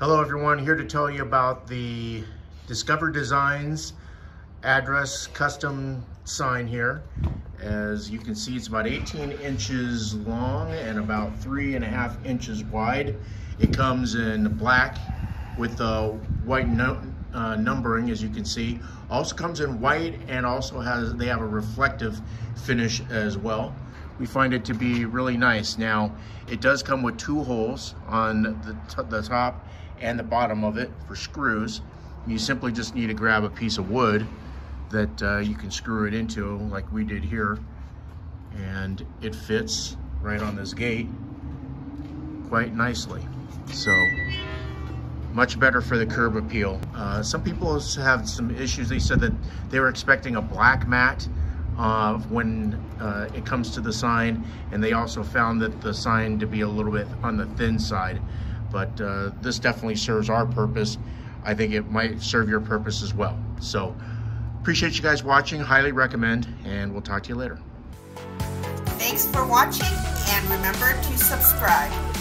Hello everyone, here to tell you about the Discovered Designs address custom sign here. As you can see, it's about 18 inches long and about three and a half inches wide. It comes in black with the white uh, numbering, as you can see. Also comes in white and also has, they have a reflective finish as well. We find it to be really nice. Now, it does come with two holes on the, the top and the bottom of it for screws. You simply just need to grab a piece of wood that uh, you can screw it into like we did here and it fits right on this gate quite nicely. So much better for the curb appeal. Uh, some people have some issues. They said that they were expecting a black mat uh, when uh, it comes to the sign and they also found that the sign to be a little bit on the thin side but uh, this definitely serves our purpose. I think it might serve your purpose as well. So appreciate you guys watching, highly recommend, and we'll talk to you later. Thanks for watching, and remember to subscribe.